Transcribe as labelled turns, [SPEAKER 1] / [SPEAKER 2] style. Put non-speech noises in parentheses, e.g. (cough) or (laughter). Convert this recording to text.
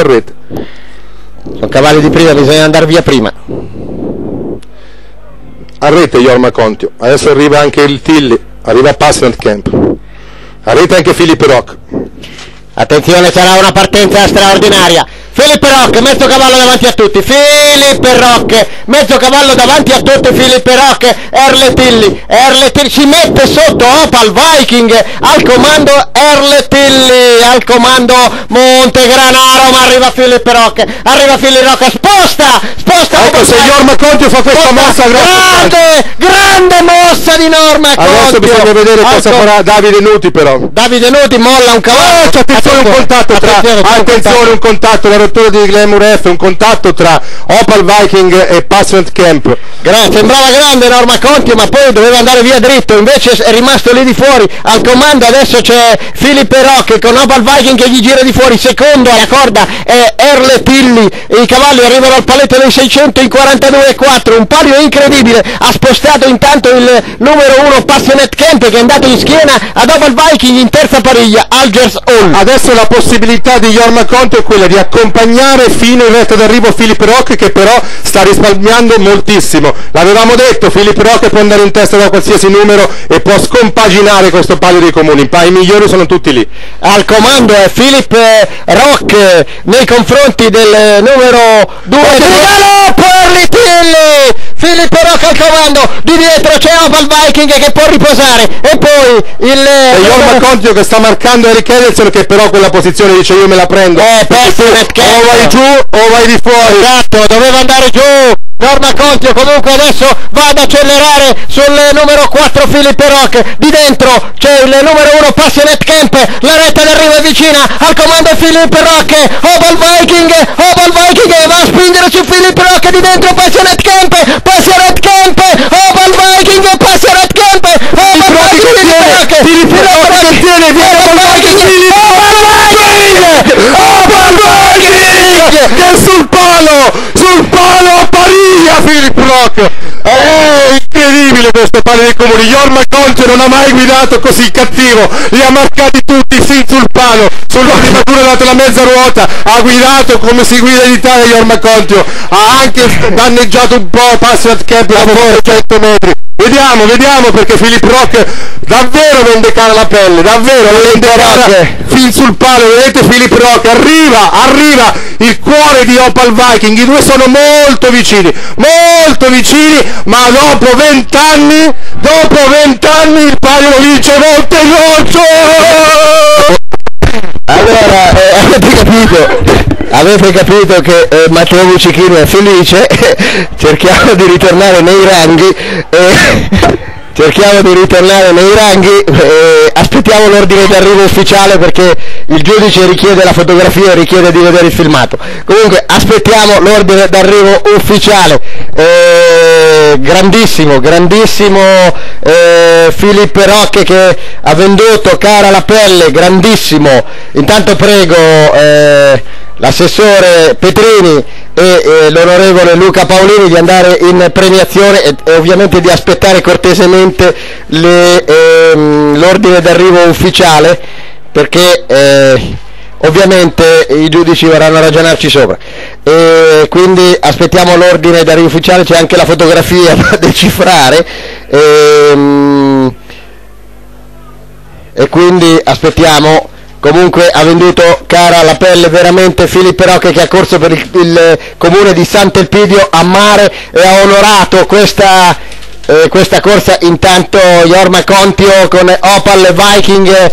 [SPEAKER 1] rete.
[SPEAKER 2] Sono cavalli di prima, bisogna andare via prima.
[SPEAKER 1] A rete Jorma Contio, adesso arriva anche il Tilly, arriva Passionate Camp. A rete anche Filippo Rock.
[SPEAKER 2] Attenzione, sarà una partenza straordinaria. Filippo Rock, mezzo cavallo davanti a tutti. Filippo Rock, mezzo cavallo davanti a tutti. Filippo Rock, Erle Tilly. Erle Tilly si mette sotto Opal Viking al comando Erle Tilly. Al comando Montegranaro. Ma arriva Filippo Rock. Arriva Filippo Rock. Sposta, sposta.
[SPEAKER 1] Ecco se Jorma Contio fa questa mossa
[SPEAKER 2] grande, grande mossa di Norma Contio.
[SPEAKER 1] Adesso bisogna vedere cosa
[SPEAKER 2] Ecco,
[SPEAKER 1] farà Davide Nuti però.
[SPEAKER 2] Davide Nuti molla un cavallo.
[SPEAKER 1] Oh, attenzione un contatto tra
[SPEAKER 2] Attenzione, un
[SPEAKER 1] attenzione
[SPEAKER 2] contatto.
[SPEAKER 1] un contatto rottura di Glamour F un contatto tra Opal Viking e Passionate Camp.
[SPEAKER 2] Gra- sembrava grande Norma Conti ma poi doveva andare via dritto invece è rimasto lì di fuori. Al comando adesso c'è Filippo Rock con Opal Viking che gli gira di fuori secondo alla corda è Erle Tilly. E i cavalli arrivano al paletto dei 600 in 42,4 un palio incredibile. Ha spostato intanto il numero 1 Passionate Camp che è andato in schiena ad Opal Viking in terza pariglia Algers Hall.
[SPEAKER 1] Adesso la possibilità di Jorma Conte è quella di accompagnare fino in retta d'arrivo Filippo Rock che però sta risparmiando moltissimo. L'avevamo detto Filippo Rock può andare in testa da qualsiasi numero e può scompaginare questo palio di comuni. I migliori sono tutti lì.
[SPEAKER 2] Al comando è Philip eh, Rock nei confronti del eh, numero 2 Galoppo Erlitilli Filippo Rock al comando di dietro c'è Opal Viking che può riposare. E poi il
[SPEAKER 1] e Jorma Contio che sta marcando Eric Ederson che però quella posizione dice io me la prendo.
[SPEAKER 2] Eh, Camp.
[SPEAKER 1] o vai giù o vai di fuori.
[SPEAKER 2] Esatto doveva andare giù. Norma Contio comunque adesso va ad accelerare sul numero 4 Filippo Rock. Di dentro c'è il numero 1 Passionate Camp. La retta d'arrivo è vicina al comando Filippo Rock. Opal Viking Opal Viking va a spingere su Filippo Rock di dentro Passionate Camp Opal Viking Passionate Camp Opal Viking Filippo Rock
[SPEAKER 1] Filippo Rock che tiene viene Opal Viking Opal Viking che è sul palo sul palo a Filippo Rock è incredibile questo palo dei comuni. Jorma Conte non ha mai guidato così cattivo. Li ha marcati tutti fin sul palo. Sulla primatura ha dato la mezza ruota. Ha guidato come si guida in Italia Jorma Contio ha anche danneggiato un po' Passionate Camp dopo 100 metri Vediamo, vediamo perché Filippo Rock davvero vendecare la pelle, davvero la vendecare fin sul palo, vedete Filippo Rock, arriva, arriva il cuore di Opal Viking, i due sono molto vicini, molto vicini, ma dopo vent'anni, dopo vent'anni il palio lo vince Montegrosso!
[SPEAKER 2] Avete capito che eh, Matteo Buccichino è felice, (laughs) cerchiamo di ritornare nei ranghi, eh, (laughs) cerchiamo di ritornare nei ranghi, eh, aspettiamo l'ordine d'arrivo ufficiale perché il giudice richiede la fotografia e richiede di vedere il filmato. Comunque aspettiamo l'ordine d'arrivo ufficiale. Eh, grandissimo, grandissimo eh, Filippo Rocche che ha venduto cara la pelle, grandissimo. Intanto prego eh, l'assessore Petrini e eh, l'onorevole Luca Paolini di andare in premiazione e, e ovviamente di aspettare cortesemente ehm, l'ordine d'arrivo ufficiale perché eh, ovviamente i giudici vorranno ragionarci sopra. E quindi aspettiamo l'ordine d'arrivo ufficiale c'è anche la fotografia (laughs) da decifrare ehm, e quindi aspettiamo comunque ha venduto cara la pelle veramente Filippo Rocche che ha corso per il, il comune di Sant'Elpidio a mare e ha onorato questa, eh, questa corsa. Intanto Jorma Contio con Opal Viking